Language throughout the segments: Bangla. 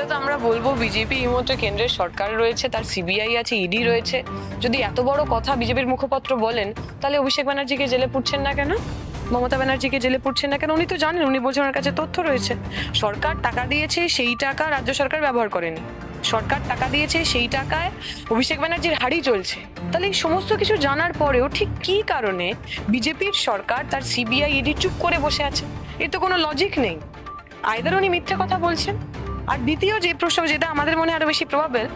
হলে তো আমরা বলব বিজেপি এই মুহূর্তে কেন্দ্রের সরকার রয়েছে, তার সিবিআই আছে, ইডি রয়েছে। যদি এত বড় কথা বিজেপির মুখপাত্র বলেন, তাহলে অভিষেক ব্যানার্জিকে জেলে পুড়ছেন না কেন? মমতা ব্যানার্জিকে জেলে পুড়ছেন না কেন? উনি তো জানেন, উনি বলছেন ওনার কাছে তথ্য রয়েছে। সরকার টাকা দিয়েছে, সেই টাকা রাজ্য সরকার ব্যবহার করেনি। সরকার টাকা দিয়েছে, সেই টাকায় অভিষেক ব্যানার্জির হাড়ি চলছে। তাহলে এই সমস্ত কিছু জানার পরেও ঠিক কি কারণে বিজেপির সরকার তার সিবিআই, ইডি চুপ করে বসে আছে? এর তো কোনো লজিক নেই। আইদার উনি মিথ্যে কথা বলছেন আর দ্বিতীয় যে প্রশ্ন, যেটা আমাদের মনে আরও বেশি প্রভাবের,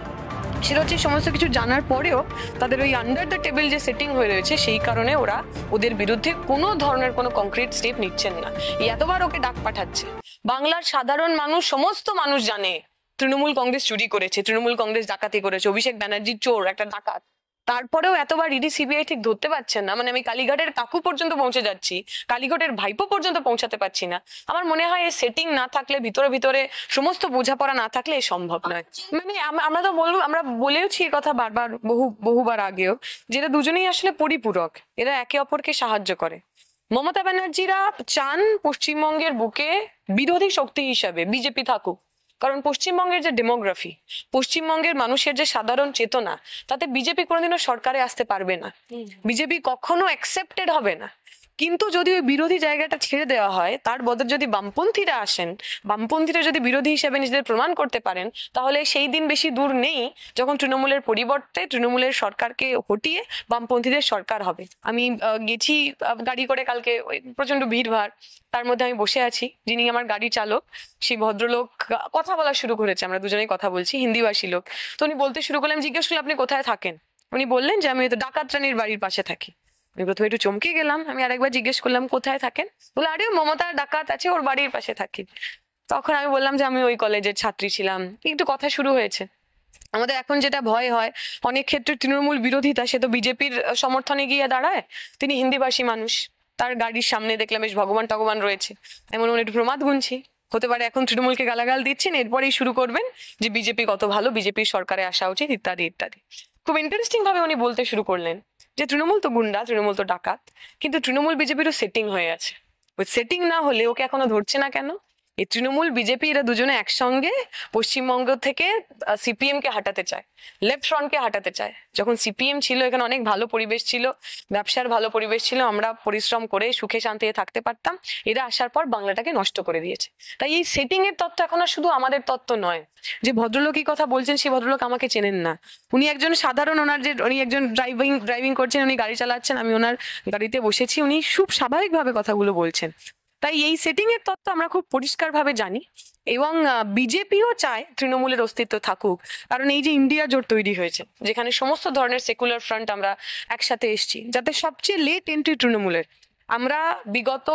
সেটা হচ্ছে সমস্ত কিছু জানার পরেও তাদের ওই আন্ডার দ্য টেবিল যে সেটিং হয়ে রয়েছে, সেই কারণে ওরা ওদের বিরুদ্ধে কোনো ধরনের কোনো কংক্রিট স্টেপ নিচ্ছেন না। এতবার ওকে ডাক পাঠাচ্ছে। বাংলার সাধারণ মানুষ, সমস্ত মানুষ জানে। তৃণমূল কংগ্রেস চুরি করেছে, তৃণমূল কংগ্রেস ডাকাতি করেছে, অভিষেক ব্যানার্জি চোর, একটা ডাকাত। তারপরেও এতবার ইডি সিবিআই ঠিক ধরতে পারছেন না। মানে আমি কালীঘাটের কাকু পর্যন্ত পৌঁছে যাচ্ছি, কালীঘাটের ভাইপো পর্যন্ত পৌঁছাতে পারছি না। আমার মনে হয় এই সেটিং না থাকলে, ভিতরে ভিতরে সমস্ত বোঝাপড়া না থাকলে এ সম্ভব নয়। মানে আমরা তো বলব, আমরা বলেওছি এই কথা বারবার, বহু বহুবার আগেও যেটা দুজনেই আসলে পরিপূরক। এরা একে অপরকে সাহায্য করে। মমতা ব্যানার্জিরা চান পশ্চিমবঙ্গের বুকে বিরোধী শক্তি হিসাবে, বিজেপি থাকুক। কারণ পশ্চিমবঙ্গের যে ডেমোগ্রাফি পশ্চিমবঙ্গের মানুষের যে সাধারণ চেতনা তাতে বিজেপি কোনোদিনও সরকারে আসতে পারবে না। বিজেপি কখনো অ্যাকসেপ্টেড হবে না। কিন্তু যদি ওই বিরোধী জায়গাটা ছেড়ে দেওয়া হয়, তার বদলে যদি বামপন্থীরা আসেন, বামপন্থীরা যদি বিরোধী হিসেবে নিজেদের প্রমাণ করতে পারেন, তাহলে সেই দিন বেশি দূর নেই যখন তৃণমূলের পরিবর্তে তৃণমূলের সরকারকে হটিয়ে বামপন্থীদের সরকার হবে। আমি গেছি গাড়ি করে কালকে ওই প্রচণ্ড ভিড়ভাড়। তার মধ্যে আমি বসে আছি, যিনি আমার গাড়ি চালক, সেই ভদ্রলোক কথা বলা শুরু করেছে। আমরা দুজনেই কথা বলছি, হিন্দিভাষী লোক। তো উনি বলতে শুরু করলাম জিজ্ঞেস করলাম আপনি কোথায় থাকেন? উনি বললেন যে, আমি তো ডাকাত রানীর বাড়ির পাশে থাকি। আমি প্রথমে একটু চমকে গেলাম, আমি আরেকবার জিজ্ঞেস করলাম, কোথায় থাকেন? বলে, আরে মমতার ডাকাত আছে, ওর বাড়ির পাশে থাকি। তখন আমি বললাম যে, আমি ওই কলেজের ছাত্রী ছিলাম। একটু কথা শুরু হয়েছে। আমাদের এখন যেটা ভয় হয়, অনেক ক্ষেত্রে তৃণমূল বিরোধিতা, সে তো বিজেপির সমর্থনে গিয়ে দাঁড়ায়, তিনি হিন্দিভাষী মানুষ, তার গাড়ির সামনে দেখলাম বেশ ভগবান টগবান রয়েছে। এমন মনে একটু প্রমাদ গুনছি। হতে পারে এখন তৃণমূলকে গালাগাল দিচ্ছেন, এরপরেই শুরু করবেন যে, বিজেপি কত ভালো, বিজেপির সরকারে আসা উচিত, ইত্যাদি ইত্যাদি। খুব ইন্টারেস্টিং ভাবে উনি বলতে শুরু করলেন। যে তৃণমূল তো গুন্ডা, তৃণমূল তো ডাকাত, কিন্তু তৃণমূল বিজেপিরও সেটিং হয়ে আছে। ওই সেটিং না হলে ওকে এখনও ধরছে না কেন? এই তৃণমূল বিজেপি এরা দুজনে একসঙ্গে পশ্চিমবঙ্গ থেকে সিপিএম কে হাঁটাতে চায়। লেফট ফ্রন্টকে হাঁটাতে চায়। যখন সিপিএম ছিল, এখানে অনেক ভালো পরিবেশ ছিল, ব্যবসার ভালো পরিবেশ ছিল, আমরা পরিশ্রম করে সুখে শান্তিতে থাকতে পারতাম। এরা আসার পর বাংলাটাকে নষ্ট করে দিয়েছে। তাই এই সেটিং এর তত্ত্ব এখন আর শুধু আমাদের তত্ত্ব নয়। যে ভদ্রলোক ভদ্রলোকই কথা বলছেন, সেই ভদ্রলোক আমাকে চেনেন না। উনি একজন সাধারণ ওনার যে, উনি একজন ড্রাইভিং ড্রাইভিং করছেন, উনি গাড়ি চালাচ্ছেন, আমি ওনার গাড়িতে বসেছি, উনি খুব স্বাভাবিকভাবে কথাগুলো বলছেন। তাই এই সেটিং এর তত্ত্ব আমরা খুব পরিষ্কারভাবে জানি এবং বিজেপিও চায় তৃণমূলের অস্তিত্ব থাকুক। কারণ এই যে ইন্ডিয়া জোট তৈরি হয়েছে, যেখানে সমস্ত ধরনের সেকুলার ফ্রন্ট আমরা একসাথে এসছি, যাতে সবচেয়ে লেট এন্ট্রি তৃণমূলের। আমরা বিগত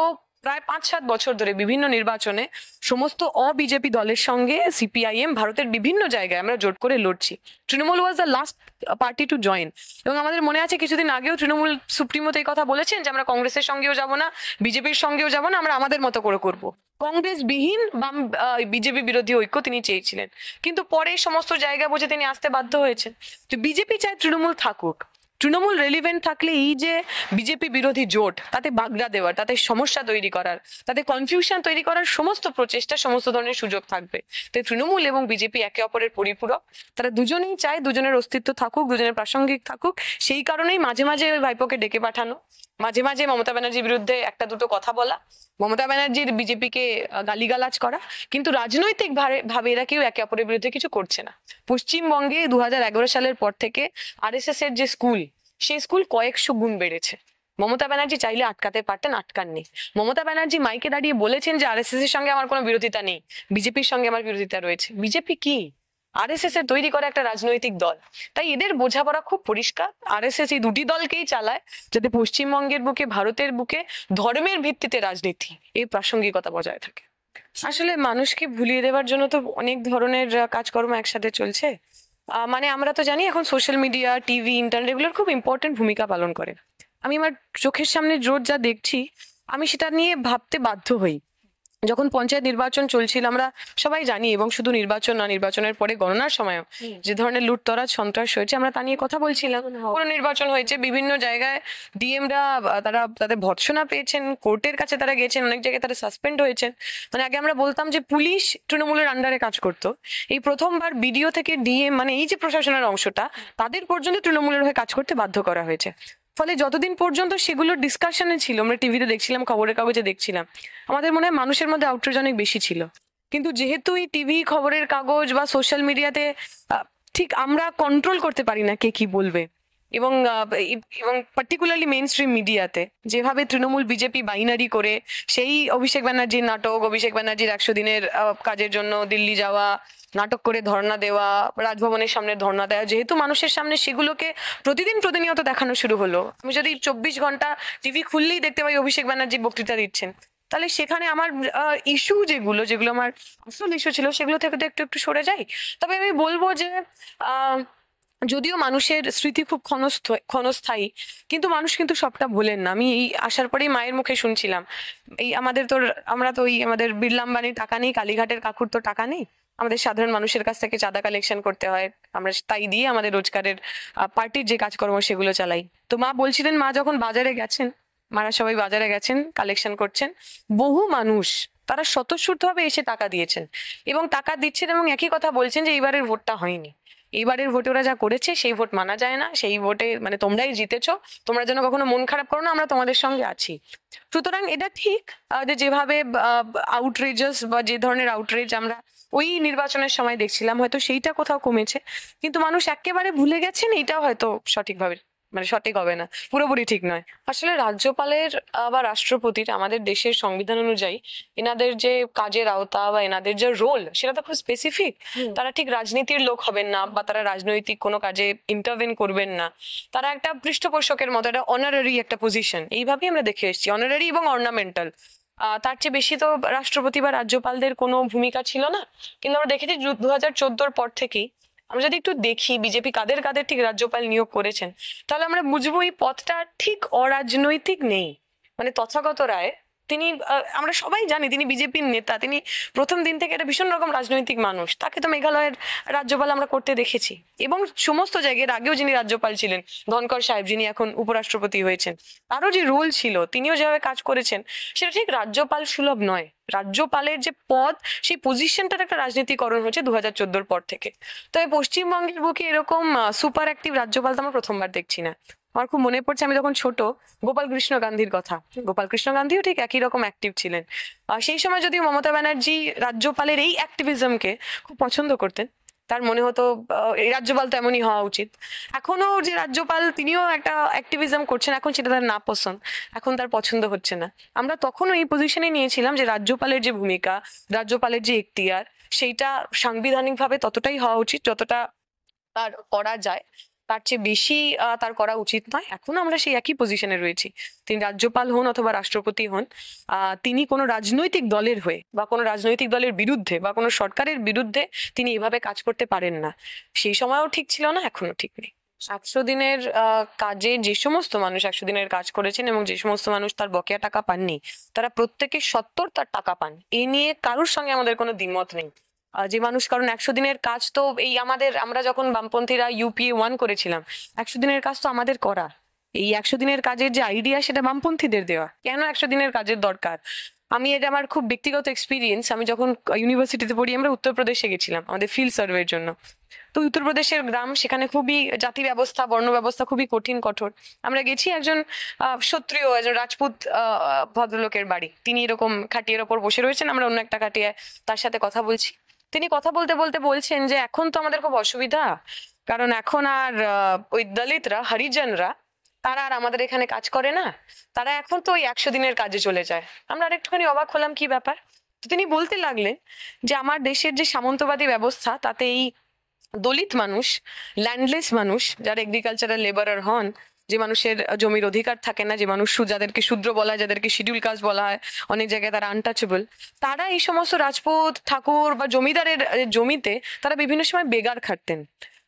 প্রায় পাঁচ সাত বছর ধরে বিভিন্ন নির্বাচনে সমস্ত অবিজেপি দলের সঙ্গে সিপিআইএম ভারতের বিভিন্ন জায়গায় আমরা জোট করে লড়ছি। Trinamool was the last party to join এবং আমাদের মনে আছে কিছুদিন আগেও তৃণমূল সুপ্রিমোতে এই কথা বলেছেন যে আমরা কংগ্রেসের সঙ্গেও যাব না, বিজেপির সঙ্গেও যাব না, আমরা আমাদের মতো করে করব। কংগ্রেস বিহীন বাম বিজেপি বিরোধী ঐক্য তিনি চেয়েছিলেন। কিন্তু পরে সমস্ত জায়গা বুঝে তিনি আসতে বাধ্য হয়েছেন। তো বিজেপি চায় তৃণমূল থাকুক। তৃণমূল রেলিভেন্ট থাকলে এই যে বিজেপি বিরোধী জোট, তাতে বাগড়া দেওয়ার, তাতে সমস্যা তৈরি করার, তাতে কনফিউশন তৈরি করার সমস্ত প্রচেষ্টা, সমস্ত ধরনের সুযোগ থাকবে। তাই তৃণমূল এবং বিজেপি একে অপরের পরিপূরক, তারা দুজনেই চায় দুজনের অস্তিত্ব থাকুক, দুজনের প্রাসঙ্গিক থাকুক, সেই কারণেই মাঝে মাঝে ওই ভাইপোকে ডেকে পাঠানো। মাঝে মাঝে মমতা ব্যানার্জির বিরুদ্ধে একটা দুটো কথা বলা। মমতা ব্যানার্জির বিজেপিকে গালিগালাজ করা। কিন্তু রাজনৈতিক ভাবে- এরা কেউ একে অপরের বিরুদ্ধে কিছু করছে না। পশ্চিমবঙ্গে দু হাজার এগারো সালের পর থেকে আরএসএস এর যে স্কুল, সেই স্কুল কয়েকশো গুণ বেড়েছে। মমতা ব্যানার্জি চাইলে আটকাতে পারতেন, আটকাননি। মমতা ব্যানার্জি মাইকে দাঁড়িয়ে বলেছেন যে আরএসএস এর সঙ্গে আমার কোনো বিরোধিতা নেই। বিজেপির সঙ্গে আমার বিরোধিতা রয়েছে। বিজেপি কি? আরএসএস এর তৈরি করা একটা রাজনৈতিক দল। তাই এদের বোঝাপড়া খুব পরিষ্কার। আরএসএস এই দুটি দলকেই চালায় যাতে পশ্চিমবঙ্গের বুকে, ভারতের বুকে ধর্মের ভিত্তিতে রাজনীতি এই প্রাসঙ্গিকতা বজায় থাকে। আসলে মানুষকে ভুলিয়ে দেওয়ার জন্য তো অনেক ধরনের কাজকর্ম একসাথে চলছে। মানে আমরা তো জানি এখন সোশ্যাল মিডিয়া টিভি ইন্টারনেট এগুলোর খুব ইম্পর্টেন্ট ভূমিকা পালন করে। আমি আমার চোখের সামনে রোজ যা দেখছি, আমি সেটা নিয়ে ভাবতে বাধ্য হই। যখন পঞ্চায়েত নির্বাচন চলছিল আমরা সবাই জানি এবং শুধু নির্বাচন না নির্বাচনের পরে গণনার সময়ও যে ধরনের লুটতরাজ সন্ত্রাস হয়েছে আমরা তা নিয়ে কথা বলছিলাম। পুরো নির্বাচন হয়েছে বিভিন্ন জায়গায় ডিএমরা তারা তাদের ভৎসনা পেয়েছেন কোর্টের কাছে তারা গেছেন অনেক জায়গায় তারা সাসপেন্ড হয়েছেন। মানে আগে আমরা বলতাম যে পুলিশ তৃণমূলের আন্ডারে কাজ করতো। এই প্রথমবার বিডিও থেকে ডিএম মানে এই যে প্রশাসনের অংশটা তাদের পর্যন্ত তৃণমূলের হয়ে কাজ করতে বাধ্য করা হয়েছে। ফলে যতদিন পর্যন্ত সেগুলো ডিসকাশনে ছিল, আমরা টিভিতে দেখছিলাম, খবরের কাগজে দেখছিলাম, আমাদের মনে হয় মানুষের মধ্যে আউটরিচ অনেক বেশি ছিল। কিন্তু যেহেতু এই টিভি খবরের কাগজ বা সোশ্যাল মিডিয়াতে ঠিক আমরা কন্ট্রোল করতে পারি না কে কি বলবে। এবং এবং পার্টিকুলারলি মেন স্ট্রিম মিডিয়াতে যেভাবে তৃণমূল বিজেপি বাইনারি করে সেই অভিষেক ব্যানার্জির নাটক অভিষেক ব্যানার্জির একশো দিনের কাজের জন্য দিল্লি যাওয়া নাটক করে ধর্ণা দেওয়া রাজভবনের সামনে ধর্ণা দেওয়া যেহেতু মানুষের সামনে সেগুলোকে প্রতিদিন প্রতিনিয়ত দেখানো শুরু হলো। আমি যদি চব্বিশ ঘণ্টা টিভি খুললেই দেখতে পাই অভিষেক ব্যানার্জি বক্তৃতা দিচ্ছেন। তাহলে সেখানে আমার ইস্যু যেগুলো যেগুলো আমার আসল ইস্যু ছিল সেগুলো থেকে তো একটু একটু সরে যাই। তবে আমি বলব যে আহ, যদিও মানুষের স্মৃতি খুব ক্ষণস্থ- ক্ষণস্থায়ী, কিন্তু মানুষ কিন্তু সবটা ভোলেন না। আমি এই আসার পরেই মায়ের মুখে শুনছিলাম, এই আমাদের তো আমরা তো ওই আমাদের বিড়লাম্বানির টাকা নেই, কালীঘাটের কাকুর তো টাকা নেই, আমাদের সাধারণ মানুষের কাছ থেকে চাঁদা কালেকশন করতে হয়, আমরা তাই দিয়ে আমাদের রোজগারের পার্টির যে কাজকর্ম সেগুলো চালাই। তো মা বলছিলেন, মা যখন বাজারে গেছেন, মারা সবাই বাজারে গেছেন কালেকশন করছেন, বহু মানুষ, তারা স্বতঃস্ফূর্তভাবে এসে টাকা দিয়েছেন এবং টাকা দিচ্ছেন এবং একই কথা বলছেন যে এইবারের ভোটটা হয়নি। এইবারের ভোটে ওরা যা করেছে, সেই ভোট মানা যায় না। সেই ভোটে মানে তোমরাই জিতেছ। তোমরা যেন কখনো মন খারাপ করো না, আমরা তোমাদের সঙ্গে আছি। সুতরাং এটা ঠিক যে যেভাবে আউটরেজাস বা যে ধরনের আউটরেজ আমরা ওই নির্বাচনের সময় দেখছিলাম, হয়তো সেইটা কোথাও কমেছে। কিন্তু মানুষ একেবারে ভুলে গেছেন এইটাও হয়তো সঠিকভাবে মানে সঠিক হবে না। পুরোপুরি ঠিক নয়। আসলে রাজ্যপালের বা রাষ্ট্রপতির আমাদের দেশের সংবিধান অনুযায়ী এনাদের যে কাজের আওতা বা এনাদের যে রোল সেটা তো খুব স্পেসিফিক তারা ঠিক রাজনীতির লোক হবেন না বা তারা রাজনৈতিক কোনো কাজে ইন্টারভেন করবেন না। তারা একটা পৃষ্ঠপোষকের মতো একটা অনারারি একটা পজিশন এইভাবেই আমরা দেখে এসেছি। অনারারি এবং অর্নামেন্টাল তার চেয়ে বেশি তো রাষ্ট্রপতি বা রাজ্যপালদের কোনো ভূমিকা ছিল না। কিন্তু আমরা দেখেছি দু হাজার চোদ্দোর পর থেকেই আমরা যদি একটু দেখি বিজেপি কাদের কাদের ঠিক রাজ্যপাল নিয়োগ করেছেন, তাহলে আমরা বুঝব এই পথটা ঠিক অরাজনৈতিক নেই। মানে তথাগত রায় তিনি আমরা সবাই জানি তিনি বিজেপির নেতা। তিনি প্রথম দিন থেকে একটা ভীষণ রকম রাজনৈতিক মানুষ। তাকে তো মেঘালয়ের রাজ্যপাল আমরা করতে দেখেছি। এবং সমস্ত জায়গায় আগেও যিনি রাজ্যপাল ছিলেন, ধনকর সাহেব, যিনি এখন উপরাষ্ট্রপতি হয়েছেন, তারও যে রোল ছিল, তিনিও যেভাবে কাজ করেছেন, সেটা ঠিক রাজ্যপাল সুলভ নয়। রাজ্যপালের যে পদ, সেই পজিশনটার একটা রাজনীতিকরণ হয়েছে দু হাজার চোদ্দোর পর থেকে। তবে পশ্চিমবঙ্গের বুকে এরকম সুপার অ্যাক্টিভ রাজ্যপাল তো আমরা প্রথমবার দেখছি না। আমার খুব মনে পড়ছে আমি যখন ছোট, গোপাল কৃষ্ণ গান্ধীর কথা। গোপাল কৃষ্ণ গান্ধীও ঠিক একই রকম অ্যাক্টিভ ছিলেন। সেই সময় যদিও মমতা ব্যানার্জি রাজ্যপালের এই অ্যাক্টিভিজমকে খুব পছন্দ করতেন, তার মনে হতো এই রাজ্যপাল তো এমনই হওয়া উচিত। এখনও যে রাজ্যপাল তিনিও একটা অ্যাক্টিভিজম করছেন, এখন সেটা তার না পছন্দ এখন তার পছন্দ হচ্ছে না। আমরা তখনও এই পজিশনে নিয়েছিলাম যে রাজ্যপালের যে ভূমিকা, রাজ্যপালের যে এখতিয়ার, সেইটা সাংবিধানিকভাবে ততটাই হওয়া উচিত, যতটা তার করা যায়। তার চেয়ে বেশি তার করা উচিত নয়। এখনও আমরা সেই একই পজিশনে রয়েছি। তিনি রাজ্যপাল হন অথবা রাষ্ট্রপতি হন তিনি কোনো রাজনৈতিক দলের হয়ে বা কোনো রাজনৈতিক দলের বিরুদ্ধে বা কোনো সরকারের বিরুদ্ধে তিনি এভাবে কাজ করতে পারেন না। সেই সময়ও ঠিক ছিল না এখনও ঠিক নেই। একশো দিনের কাজে যে সমস্ত মানুষ একশো দিনের কাজ করেছেন এবং যে সমস্ত মানুষ তার বকেয়া টাকা পাননি, তারা প্রত্যেকে সত্তর তার টাকা পান। এই নিয়ে কারোর সঙ্গে আমাদের কোনো দ্বিমত নেই। যে মানুষ, কারণ একশো দিনের কাজ তো এই আমাদের, আমরা যখন বামপন্থীরা ইউপিএ ওয়ান করেছিলাম, একশো দিনের কাজ তো আমাদের করা। এই একশো দিনের কাজের যে আইডিয়া সেটা বামপন্থীদের দেওয়া। কেন একশো দিনের কাজের দরকার? আমি এটা আমার খুব ব্যক্তিগত এক্সপিরিয়েন্স আমি যখন ইউনিভার্সিটিতে পড়ি, আমরা উত্তরপ্রদেশে গেছিলাম, আমাদের ফিল্ড সার্ভের জন্য। তো উত্তরপ্রদেশের গ্রাম সেখানে খুবই জাতি ব্যবস্থা, বর্ণ ব্যবস্থা খুবই কঠিন, কঠোর। আমরা গেছি একজন ক্ষত্রিয় একজন রাজপুত ভদ্রলোকের বাড়ি। তিনি এরকম খাটিয়ার ওপর বসে রয়েছেন, আমরা অন্য একটা খাটিয়ায় তার সাথে কথা বলছি। তিনি কথা বলতে বলতে বলছেন যে এখন তো আমাদের খুব অসুবিধা। কারণ এখন আর ওই দলিতরা, হরিজনরা, তারা আর আমাদের এখানে কাজ করে না। তারা এখন তো ওই একশো দিনের কাজে চলে যায়। আমরা আরেকটুখানি অবাক হলাম কি ব্যাপার? তো তিনি বলতে লাগলেন যে আমার দেশের যে সামন্তবাদী ব্যবস্থা, তাতে এই দলিত মানুষ ল্যান্ডলেস মানুষ, যারা এগ্রিকালচারাল লেবারার হন যে মানুষের জমির অধিকার থাকে না, যে মানুষ যাদেরকে শূদ্র বলা হয়, যাদেরকে শিডিউল কাস্ট বলা হয়, অনেক জায়গায় তারা আনটাচেবল তারা এই সমস্ত রাজপুত ঠাকুর বা জমিদারের জমিতে তারা বিভিন্ন সময় বেগার খাটতেন।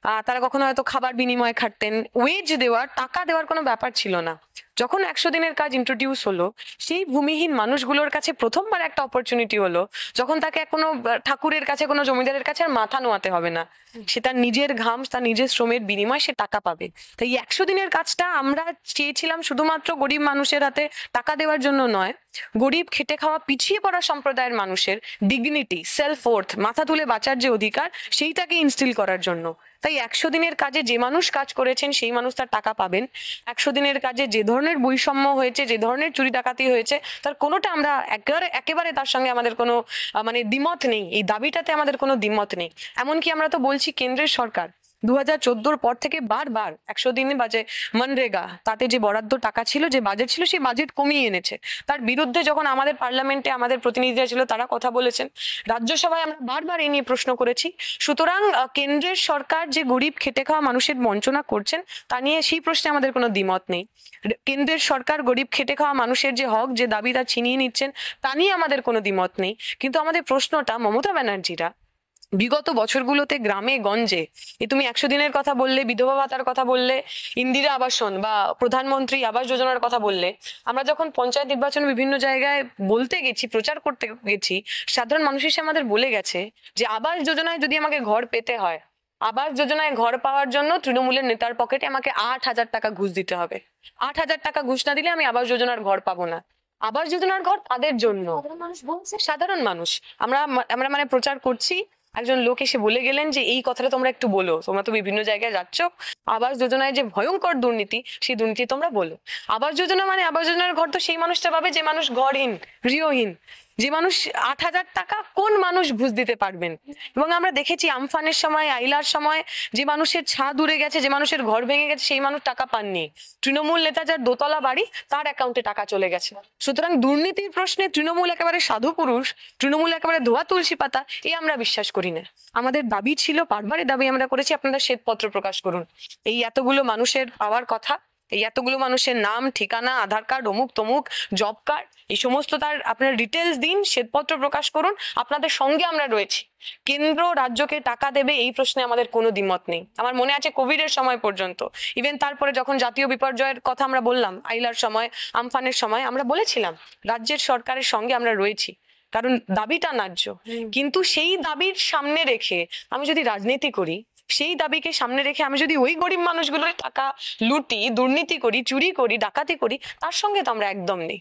তারা কখনো হয়তো খাবার বিনিময়ে খাটতেন। ওয়েজ দেওয়ার, টাকা দেওয়ার কোনো ব্যাপার ছিল না। যখন একশো দিনের কাজ ইন্ট্রোডিউস হলো, সেই ভূমিহীন মানুষগুলোর কাছে প্রথমবার একটা অপরচুনিটি হলো, যখন তাকে কোনো ঠাকুরের কাছে, কোনো জমিদারের কাছে আর মাথা নোয়াতে হবে না। সে তার নিজের ঘাম, তার নিজের শ্রমের বিনিময়ে সে টাকা পাবে। তাই একশো দিনের কাজটা আমরা চেয়েছিলাম শুধুমাত্র গরিব মানুষের হাতে টাকা দেওয়ার জন্য নয়, গরিব খেটে খাওয়া, পিছিয়ে পড়া সম্প্রদায়ের মানুষের ডিগনিটি সেলফ ওর্থ মাথা তুলে বাঁচার যে অধিকার, সেইটাকে ইনস্টিল করার জন্য। তাই একশো দিনের কাজে যে মানুষ কাজ করেছেন, সেই মানুষ তার টাকা পাবেন। একশো দিনের কাজে যে ধরনের বৈষম্য হয়েছে, যে ধরনের চুরি ডাকাতি হয়েছে, তার কোনোটা আমরা একেবারে একেবারে তার সঙ্গে আমাদের কোনো মানে দ্বিমত নেই। এই দাবিটাতে আমাদের কোনো দ্বিমত নেই। এমনকি আমরা তো বলছি কেন্দ্রের সরকার দু হাজার চোদ্দোর পর থেকে বারবার একশো দিনে বাজে মনরেগা। তাতে যে বরাদ্দ টাকা ছিল, যে বাজেট ছিল, সেই বাজেট কমিয়ে এনেছে। তার বিরুদ্ধে যখন আমাদের পার্লামেন্টে আমাদের প্রতিনিধিরা ছিল, তারা কথা বলেছেন। রাজ্যসভায় আমরা বারবার এই নিয়ে প্রশ্ন করেছি। সুতরাং কেন্দ্রের সরকার যে গরিব, খেটে খাওয়া মানুষের বঞ্চনা করছেন, তা নিয়ে সেই প্রশ্নে আমাদের কোনো দ্বিমত নেই। কেন্দ্রের সরকার গরিব, খেটে খাওয়া মানুষের যে হক, যে দাবি তা ছিনিয়ে নিচ্ছেন, তা নিয়ে আমাদের কোনো দ্বিমত নেই। কিন্তু আমাদের প্রশ্নটা মমতা ব্যানার্জিরা বিগত বছরগুলোতে গ্রামে, গঞ্জে, এ তুমি একশো দিনের কথা বললে, বিধবা ভাতার কথা বললে, ইন্দিরা আবাসন বা প্রধানমন্ত্রী আবাস যোজনার কথা বললে, আমরা যখন পঞ্চায়েত নির্বাচন বিভিন্ন জায়গায় বলতে গেছি, প্রচার করতে গেছি, সাধারণ মানুষ এসে আমাদের বলে গেছে যে আবাস যোজনায় যদি আমাকে ঘর পেতে হয়, আবাস যোজনায় ঘর পাওয়ার জন্য তৃণমূলের নেতার পকেটে আমাকে আট হাজার টাকা ঘুষ দিতে হবে। আট হাজার টাকা ঘুষ না দিলে আমি আবাস যোজনার ঘর পাবো না। আবাস যোজনার ঘর তাদের জন্য। সাধারণ মানুষ। আমরা আমরা মানে প্রচার করছি একজন লোক এসে বলে গেলেন যে, এই কথাটা তোমরা একটু বলো। তোমরা তো বিভিন্ন জায়গায় যাচ্ছ। আবাস যোজনায় যে ভয়ঙ্কর দুর্নীতি, সেই দুর্নীতি তোমরা বলো। আবাস যোজনা মানে আবাস যোজনার ঘর তো সেই মানুষটা পাবে যে মানুষ ঘরহীন, গৃহহীন। যে মানুষ আট হাজার টাকা কোন মানুষ ঘুষ দিতে পারবেন? এবং আমরা দেখেছি আমফানের সময়, আইলার সময়, যে মানুষের ছাদ উড়ে গেছে, যে মানুষের ঘর ভেঙে গেছে, সেই মানুষ টাকা পাননি। তৃণমূল নেতা যার দোতলা বাড়ি, তার অ্যাকাউন্টে টাকা চলে গেছে। সুতরাং দুর্নীতির প্রশ্নে তৃণমূল একেবারে সাধু পুরুষ, তৃণমূল একেবারে ধোয়া তুলসী পাতা, এ আমরা বিশ্বাস করি না। আমাদের দাবি ছিল, বারবারই দাবি আমরা করেছি, আপনারা শ্বেতপত্র প্রকাশ করুন। এই এতগুলো মানুষের পাওয়ার কথা এই এতগুলো মানুষের নাম ঠিকানা আধার কার্ড অমুক তমুক জব কার্ড এই সমস্ত তার আপনার ডিটেলস দিন শ্বেতপত্র প্রকাশ করুন আপনাদের সঙ্গে আমরা রয়েছি। কেন্দ্র রাজ্যকে টাকা দেবে এই প্রশ্নে আমাদের কোনো দ্বিমত নেই। আমার মনে আছে কোভিড এর সময় পর্যন্ত। ইভেন তারপরে যখন জাতীয় বিপর্যয়ের কথা আমরা বললাম আইলার সময় আমফানের সময় আমরা বলেছিলাম রাজ্যের সরকারের সঙ্গে আমরা রয়েছি। কারণ দাবিটা ন্যায্য। কিন্তু সেই দাবির সামনে রেখে আমি যদি রাজনীতি করি সেই দাবিকে সামনে রেখে আমি যদি ওই গরিব মানুষগুলোর টাকা লুটি, দুর্নীতি করি, চুরি করি, ডাকাতি করি, তার সঙ্গে তো আমরা একদম নেই।